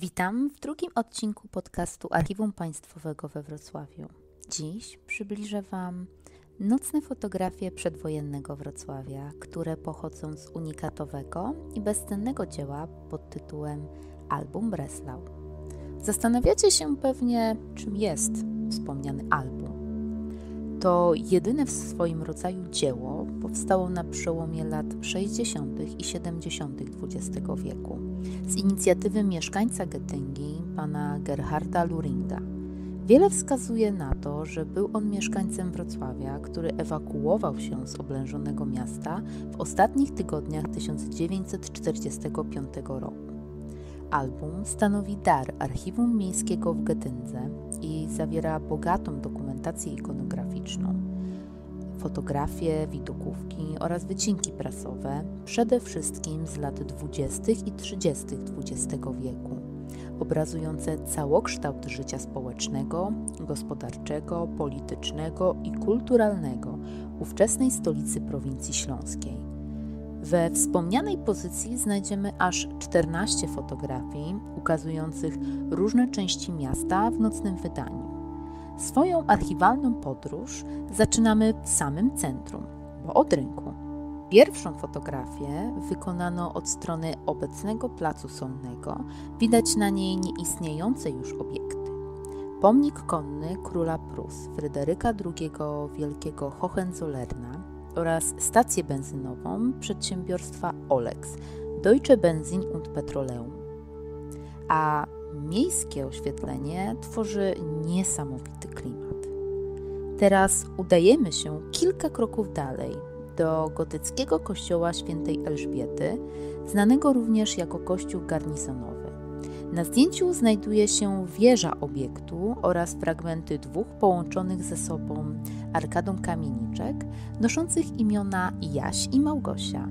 Witam w drugim odcinku podcastu Archiwum Państwowego we Wrocławiu. Dziś przybliżę Wam nocne fotografie przedwojennego Wrocławia, które pochodzą z unikatowego i bezcennego dzieła pod tytułem Album Breslau. Zastanawiacie się pewnie, czym jest wspomniany album. To jedyne w swoim rodzaju dzieło powstało na przełomie lat 60. i 70. XX wieku z inicjatywy mieszkańca Göttingen, pana Gerharda Luringa. Wiele wskazuje na to, że był on mieszkańcem Wrocławia, który ewakuował się z oblężonego miasta w ostatnich tygodniach 1945 roku. Album stanowi dar Archiwum Miejskiego w Getyndze i zawiera bogatą dokumentację ikonograficzną, fotografie, widokówki oraz wycinki prasowe, przede wszystkim z lat 20. i 30. XX wieku, obrazujące całokształt życia społecznego, gospodarczego, politycznego i kulturalnego ówczesnej stolicy prowincji śląskiej. We wspomnianej pozycji znajdziemy aż 14 fotografii ukazujących różne części miasta w nocnym wydaniu. Swoją archiwalną podróż zaczynamy w samym centrum, bo od rynku. Pierwszą fotografię wykonano od strony obecnego placu Solnego. Widać na niej nieistniejące już obiekty. Pomnik konny króla Prus Fryderyka II Wielkiego Hohenzollerna oraz stację benzynową przedsiębiorstwa Olex Deutsche Benzin und Petroleum. A miejskie oświetlenie tworzy niesamowity klimat. Teraz udajemy się kilka kroków dalej do gotyckiego kościoła świętej Elżbiety, znanego również jako kościół garnizonowy. Na zdjęciu znajduje się wieża obiektu oraz fragmenty dwóch połączonych ze sobą arkadą kamieniczek, noszących imiona Jaś i Małgosia.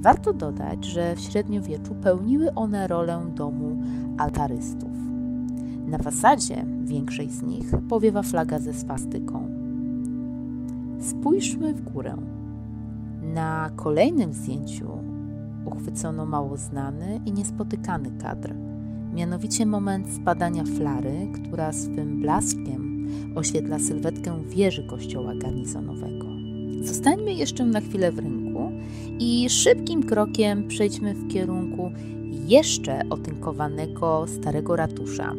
Warto dodać, że w średniowieczu pełniły one rolę domu altarystów. Na fasadzie większej z nich powiewa flaga ze swastyką. Spójrzmy w górę. Na kolejnym zdjęciu uchwycono mało znany i niespotykany kadr, mianowicie moment spadania flary, która swym blaskiem oświetla sylwetkę wieży kościoła garnizonowego. Zostańmy jeszcze na chwilę w rynku i szybkim krokiem przejdźmy w kierunku jeszcze otynkowanego starego ratusza,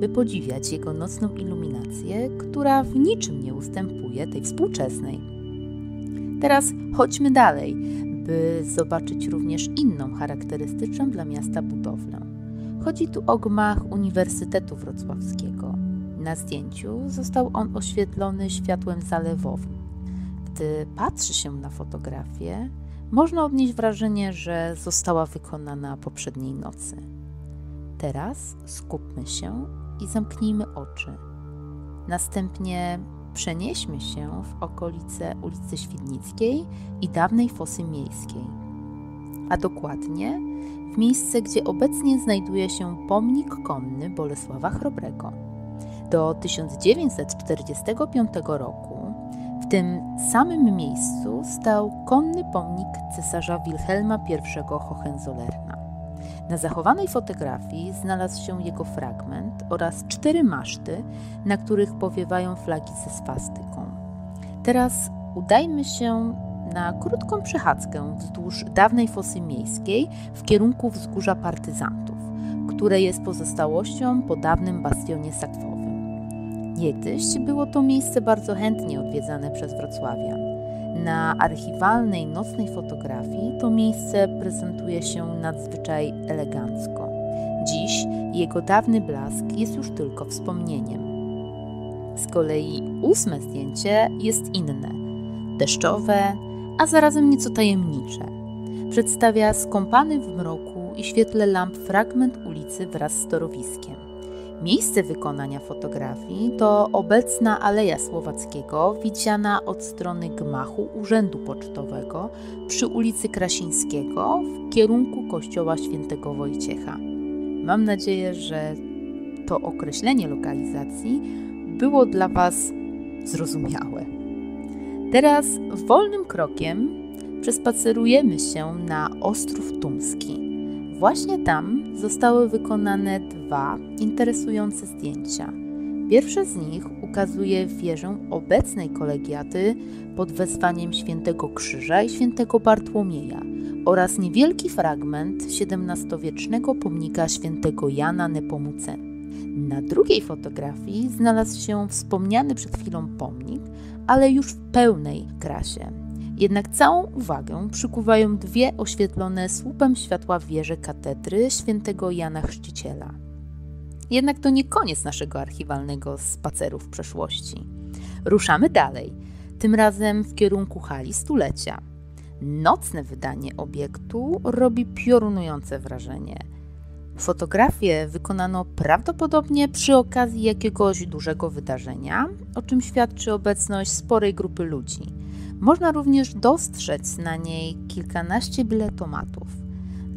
by podziwiać jego nocną iluminację, która w niczym nie ustępuje tej współczesnej. Teraz chodźmy dalej, by zobaczyć również inną charakterystyczną dla miasta budowlę. Chodzi tu o gmach Uniwersytetu Wrocławskiego. Na zdjęciu został on oświetlony światłem zalewowym. Gdy patrzy się na fotografię, można odnieść wrażenie, że została wykonana poprzedniej nocy. Teraz skupmy się i zamknijmy oczy. Następnie przenieśmy się w okolice ulicy Świdnickiej i dawnej fosy miejskiej, a dokładnie miejsce, gdzie obecnie znajduje się pomnik konny Bolesława Chrobrego. Do 1945 roku w tym samym miejscu stał konny pomnik cesarza Wilhelma I Hohenzollerna. Na zachowanej fotografii znalazł się jego fragment oraz cztery maszty, na których powiewają flagi ze swastyką. Teraz udajmy się na krótką przechadzkę wzdłuż dawnej fosy miejskiej w kierunku wzgórza partyzantów, które jest pozostałością po dawnym bastionie sakwowym. Niegdyś było to miejsce bardzo chętnie odwiedzane przez wrocławian. Na archiwalnej nocnej fotografii to miejsce prezentuje się nadzwyczaj elegancko. Dziś jego dawny blask jest już tylko wspomnieniem. Z kolei ósme zdjęcie jest inne, deszczowe, a zarazem nieco tajemnicze. Przedstawia skąpany w mroku i świetle lamp fragment ulicy wraz z torowiskiem. Miejsce wykonania fotografii to obecna Aleja Słowackiego, widziana od strony gmachu Urzędu Pocztowego przy ulicy Krasińskiego w kierunku kościoła świętego Wojciecha. Mam nadzieję, że to określenie lokalizacji było dla Was zrozumiałe. Teraz wolnym krokiem przespacerujemy się na Ostrów Tumski. Właśnie tam zostały wykonane dwa interesujące zdjęcia. Pierwsze z nich ukazuje wieżę obecnej kolegiaty pod wezwaniem Świętego Krzyża i Świętego Bartłomieja oraz niewielki fragment XVII-wiecznego pomnika Świętego Jana Nepomucena. Na drugiej fotografii znalazł się wspomniany przed chwilą pomnik, ale już w pełnej krasie. Jednak całą uwagę przykuwają dwie oświetlone słupem światła wieże katedry świętego Jana Chrzciciela. Jednak to nie koniec naszego archiwalnego spaceru w przeszłości. Ruszamy dalej, tym razem w kierunku hali stulecia. Nocne wydanie obiektu robi piorunujące wrażenie – Fotografię wykonano prawdopodobnie przy okazji jakiegoś dużego wydarzenia, o czym świadczy obecność sporej grupy ludzi. Można również dostrzec na niej kilkanaście biletomatów.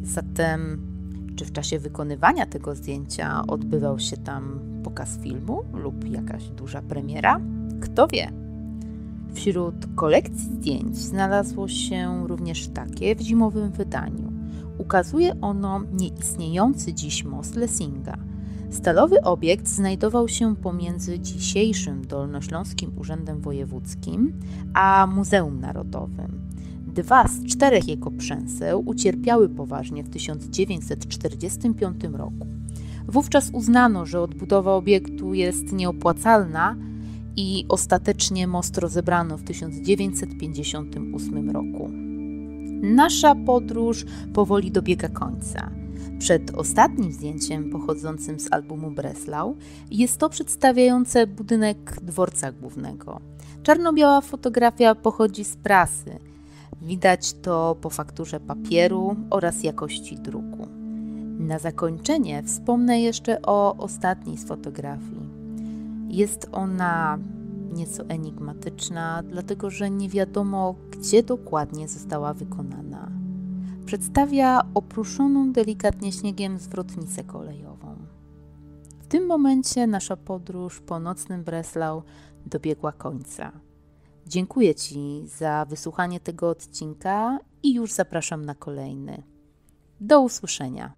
Zatem, czy w czasie wykonywania tego zdjęcia odbywał się tam pokaz filmu lub jakaś duża premiera? Kto wie? Wśród kolekcji zdjęć znalazło się również takie w zimowym wydaniu. Ukazuje ono nieistniejący dziś most Lessinga. Stalowy obiekt znajdował się pomiędzy dzisiejszym Dolnośląskim Urzędem Wojewódzkim a Muzeum Narodowym. Dwa z czterech jego przęseł ucierpiały poważnie w 1945 roku. Wówczas uznano, że odbudowa obiektu jest nieopłacalna i ostatecznie most rozebrano w 1958 roku. Nasza podróż powoli dobiega końca. Przed ostatnim zdjęciem pochodzącym z albumu Breslau jest to przedstawiające budynek dworca głównego. Czarno-biała fotografia pochodzi z prasy. Widać to po fakturze papieru oraz jakości druku. Na zakończenie wspomnę jeszcze o ostatniej z fotografii. Jest ona nieco enigmatyczna, dlatego że nie wiadomo, gdzie dokładnie została wykonana. Przedstawia opruszoną delikatnie śniegiem zwrotnicę kolejową. W tym momencie nasza podróż po nocnym Breslau dobiegła końca. Dziękuję Ci za wysłuchanie tego odcinka i już zapraszam na kolejny. Do usłyszenia.